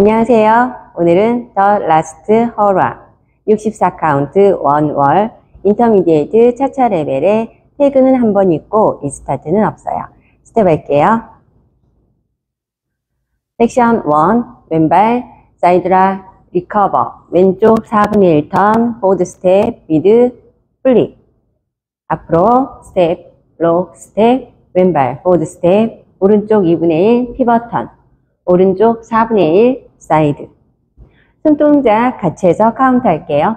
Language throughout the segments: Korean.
안녕하세요. 오늘은 The Last Hurrah 64카운트 one wall intermediate cha cha 레벨에 태그는 한 번 있고 restart는 없어요. 스텝 할게요. 섹션 1 왼발 side rock recover 왼쪽 4분의 1턴 forward step with flick 앞으로 step lock step 왼발 forward step 오른쪽 2분의 1 피벗턴 오른쪽 4분의 1 사이드. 손동작 같이 해서 카운트 할게요.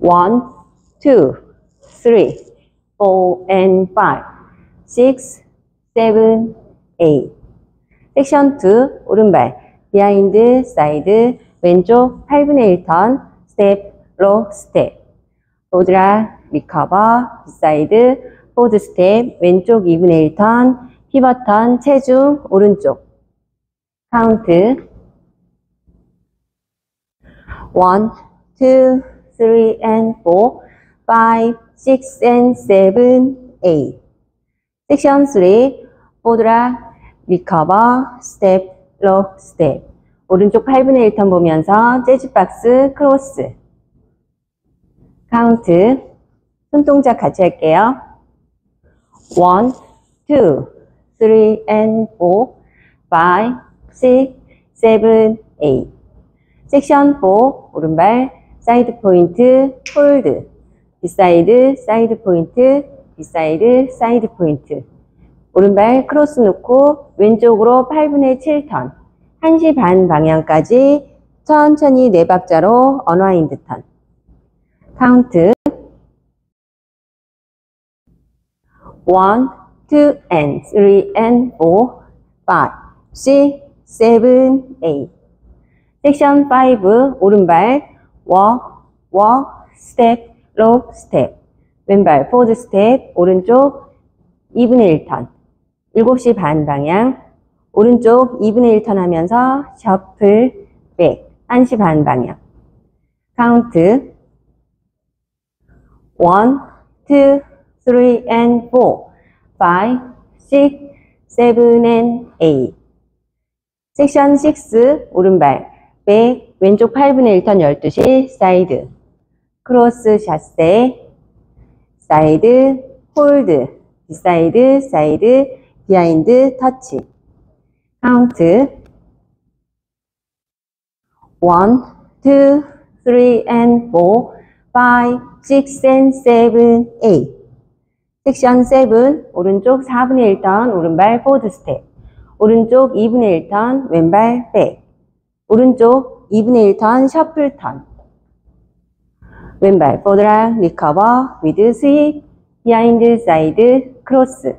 1, 2, 3, 4 and 5, 6, 7, 8 섹션 2 오른발 behind side 왼쪽 8분의 1턴 step lock step forward rock recover beside forward step 왼쪽 2분의 1턴 피벗턴 체중 오른쪽 카운트. 1, 2, 3 and 4 5, 6 and 7, 8 섹션 3 forward rock recover step lock step. 오른쪽 8분의 1턴 보면서 jazz box cross. 카운트. 손동작 같이 할게요. 1, 2, 3 and 4, 5, 6, 7, 8 섹션 4 오른발 side point hold beside side point beside side point 오른발 크로스 놓고 왼쪽으로 8분의 7턴. 1시 반 방향까지 천천히 네 박자로 unwind turn. 카운트 1, 2 and 3 and 4, 5, 6, 7, 8 섹션 5 오른발 walk, walk, step, low, step. 왼발 포드 스텝 오른쪽 2분의 1턴. 7시 반 방향. 오른쪽 2분의 1턴 하면서 셔플 백 1시 반 방향. 카운트 1, 2, 3 and 4, 5, 6, 7 and 8 섹션 6 오른발 백 왼쪽 8분의 1턴 12시 사이드. cross chassé side hold beside side behind touch. 카운트. 1, 2, 3 and 4 5, 6 and 7, 8 섹션 7 오른쪽 4분의 1턴 오른발 forward step 오른쪽 2분의 1턴 왼발 백. 오른쪽 2분의 1턴 shuffle turn. 왼발 forward rock recover with sweep behind side cross.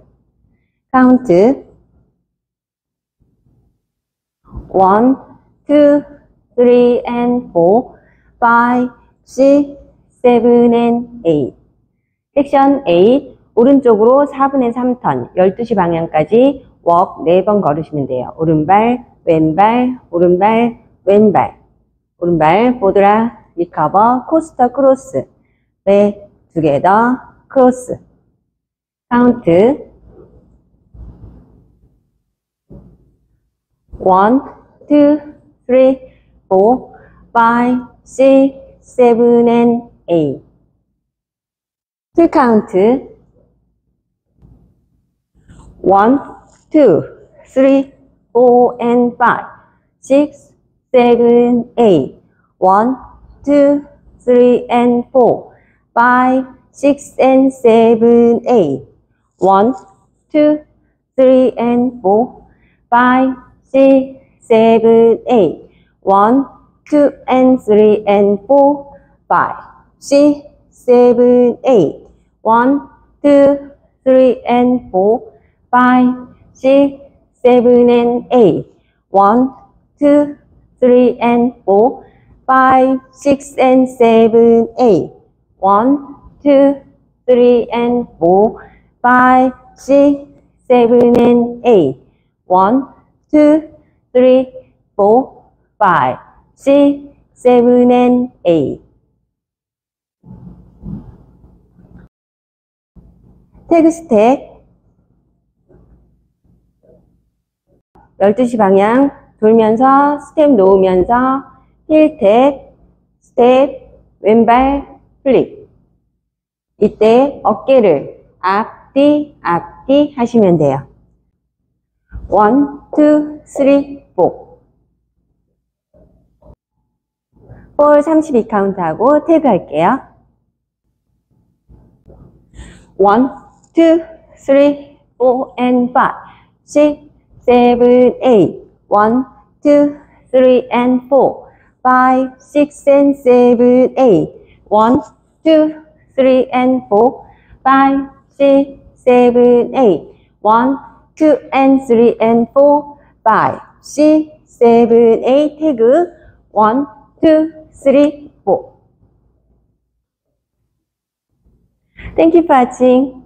카운트. 1, 2, 3 and 4 5, 6, 7 and 8 섹션 8 오른쪽으로 4분의 3턴 12시 방향까지 walk 4번 걸으시면 돼요. 오른발, 왼발, 오른발, 왼발. 오른발 forward rock recover coaster cross. 네, together 크로스. 카운트. 1, 2, 3, 4, 5, 6, 7 and 8풀 카운트. 1, 2, 3, 4 and 5, 6, 7, 8 1, 2, 3 and 4 5, 6 and 7, 8 1, 2, 3 and 4 5, 6, 7, 8 1, 2 and 3 and 4 5, 6, 7, 8 1, 2, 3 and 4 5, 6, 7 and 8 1, 2, 3 and 4 5, 6 and 7, 8 1, 2, 3 and 4 5, 6, 7 and 8 1, 2, 3, 4 5, 6, 7 and 8 태그 스텝 12시 방향 돌면서 스텝 놓으면서 heel tap, 스텝, 왼발 flick. 이때 어깨를 앞뒤, 앞뒤 하시면 돼요. one, two, three, four. Wall 32카운트 하고 태그 할게요. one, 투, 쓰리, 포, and five, six, seven, eight. One, two, three, and four. Five, six, and seven, eight. One, two, three, and four. Five, six, seven, eight. One, two, and three, and four. Five, six, seven, eight. 태그. One, two, three, four. Thank you for watching.